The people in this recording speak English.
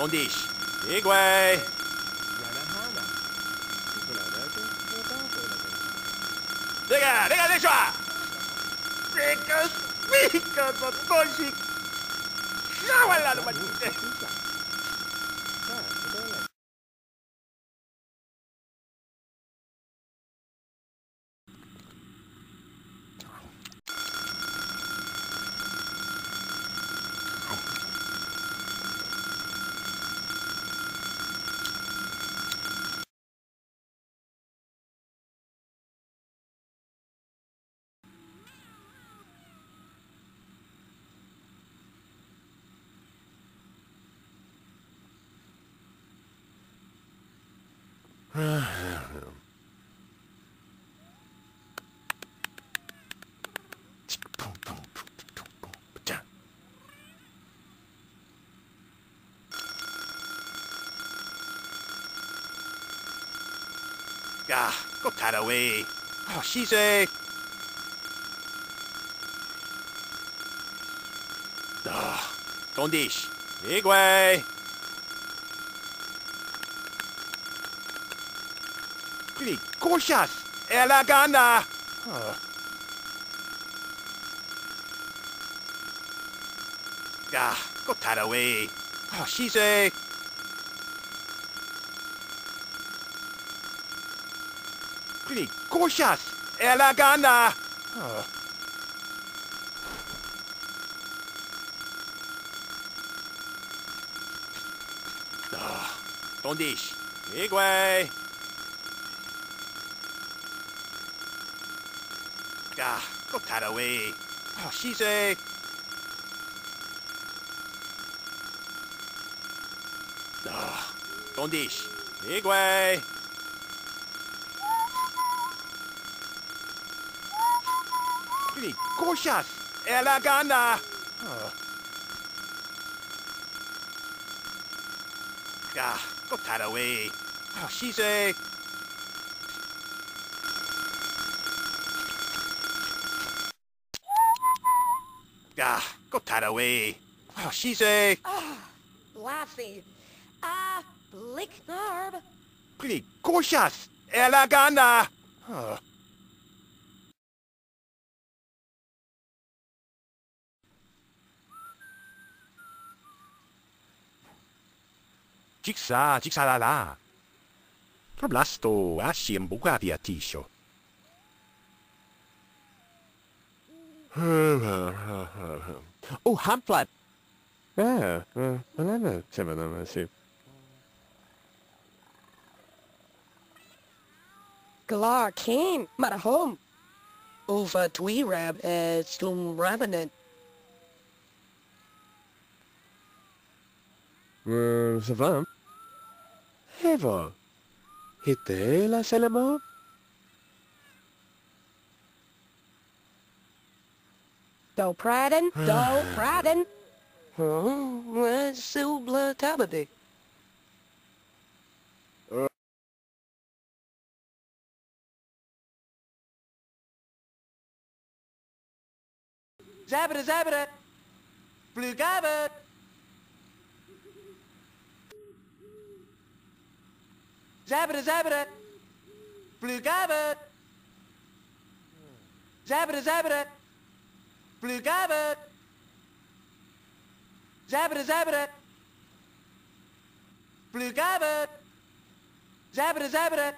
Então Tondish. Igwe. Diga, diga, deixa! Fica, fica, Tondish. Já vai lá no Ah, got that away. Oh, she's a... Ah, Dondish. Igwe. Really, cautious. Ella gana. Oh. Ah, got that away. Oh, she's a... Really, cautious. Ella gana. Oh. Ah, Dondish. Igwe. Ah, got that away. Oh, she's a... Ah, Dondish. Igwe. Really, cautious. Ella gana. Oh. Ah, got that away. Oh, she's a... Ah, got that away. Oh, she's a... Ah, Lassie. Ah, Blicknarb. Really cautious. Ella gana. Oh. Jigsa, jigsa la la. Problasto, asci en Oh, Hamplat. Ja, uh, whatever. Zeg maar dan, zie. Galar Kane, Marahom. Over Tweerab, uh, Slum Ravenet. Uh, ça va? Evo. Hitte la selemo? Do Pradden, Do Pradden. Oh, Silbla Tabadi. Zabada Zabada! Blue Gabbard! Zabada Zabada! Blue Gabbard! Zabada Zabada! Blue Gabbard! Zabada Zabada! Blue Gabbard! Zabada Zabada!